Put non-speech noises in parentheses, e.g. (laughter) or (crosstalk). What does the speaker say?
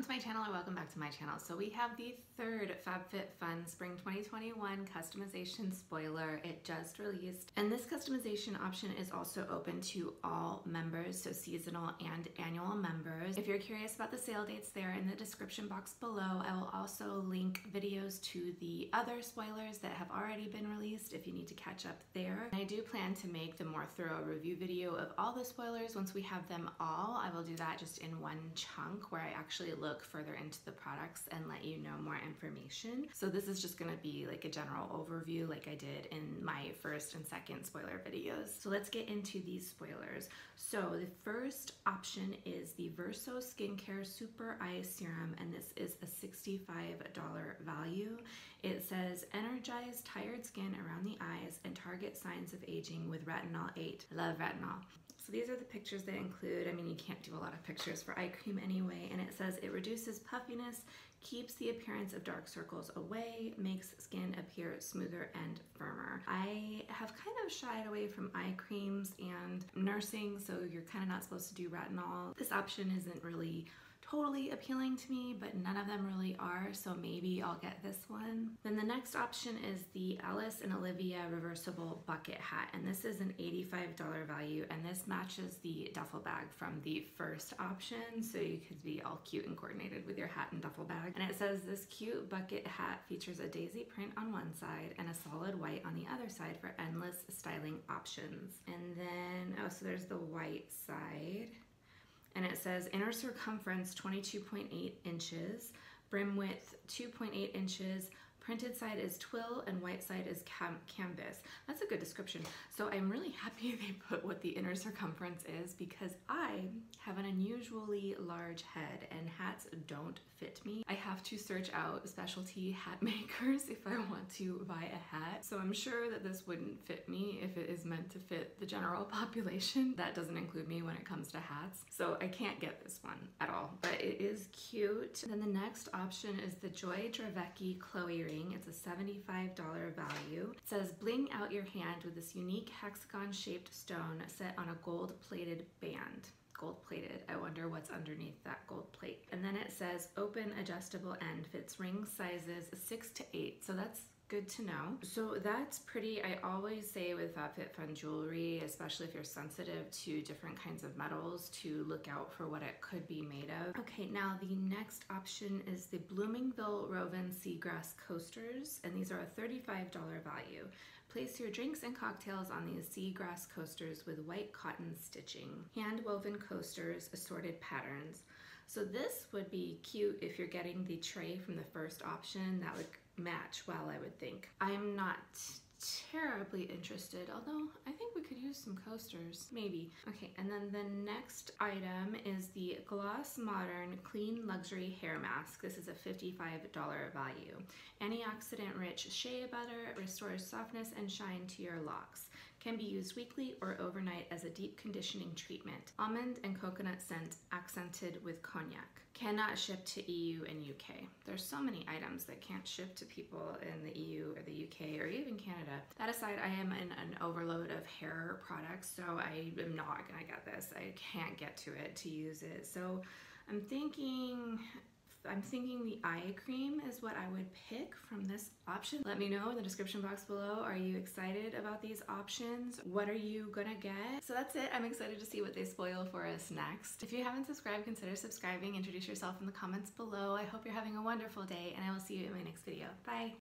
welcome to my channel or welcome back to my channel. So we have the third FabFitFun Spring 2021 customization spoiler. It just released and this customization option is also open to all members, so seasonal and annual members. If you're curious about the sale dates, they're in the description box below. I will also link videos to the other spoilers that have already been released if you need to catch up there. And I do plan to make the more thorough review video of all the spoilers once we have them all. I will do that just in one chunk where I actually look further into the products and let you know more information. So this is just gonna be like a general overview like I did in my first and second spoiler videos. So let's get into these spoilers. So the first option is the Verso Skincare Super Eye Serum and this is a $65 value. It says energize tired skin around the eyes and target signs of aging with retinol 8. I love retinol. These are the pictures they include. I mean, you can't do a lot of pictures for eye cream anyway. And it says it reduces puffiness, keeps the appearance of dark circles away, makes skin appear smoother and firmer. I have kind of shied away from eye creams and nursing, so you're kind of not supposed to do retinol. This option isn't really totally appealing to me, but none of them really are, so maybe I'll get this one. Then the next option is the Alice and Olivia reversible bucket hat, and this is an $85 value, and this matches the duffel bag from the first option, so you could be all cute and coordinated with your hat and duffel bag. And it says this cute bucket hat features a daisy print on one side and a solid white on the other side for endless styling options. And then, oh, so there's the white side and it says inner circumference 22.8 inches, brim width 2.8 inches, Printed side is twill and white side is canvas. That's a good description. So I'm really (laughs) happy they put what the inner circumference is because I have an unusually large head and hats don't fit me. I have to search out specialty hat (laughs) makers if I want to buy a hat. So I'm sure that this wouldn't fit me if it is meant to fit the general (laughs) population. That doesn't include me when it comes to hats. So I can't get this one at all, but it is cute. Then the next option is the Joy Dravecky Chloe it's a $75 value. It says bling out your hand with this unique hexagon shaped stone set on a gold plated band gold plated. I wonder what's underneath that gold plate. And then it says open adjustable end fits ring sizes six to eight. So that's good to know. So that's pretty, I always say with uh, FabFitFun jewelry, especially if you're sensitive to different kinds of metals, to look out for what it could be made of. Okay, now the next option is the Bloomingville Roven Seagrass Coasters, and these are a $35 value. Place your drinks and cocktails on these seagrass coasters with white cotton stitching. Hand woven coasters, assorted patterns. So this would be cute if you're getting the tray from the first option. That would match well, I would think. I'm not terribly interested, although I think we could use some coasters, maybe. Okay, and then the next item is the Gloss Moderne Clean Luxury Hair Mask. This is a $55 value. Antioxidant rich shea butter restores softness and shine to your locks. Can be used weekly or overnight as a deep conditioning treatment. Almond and coconut scent accented with cognac. Cannot ship to EU and UK. There's so many items that can't ship to people in the EU or the UK or even Canada. That aside, I am in an overload of hair products, so I am not gonna get this. I can't get to it to use it. So I'm thinking I'm thinking the eye cream is what I would pick from this option. Let me know in the description box below. Are you excited about these options? What are you gonna get? So that's it. I'm excited to see what they spoil for us next. If you haven't subscribed, consider subscribing. Introduce yourself in the comments below. I hope you're having a wonderful day and I will see you in my next video. Bye.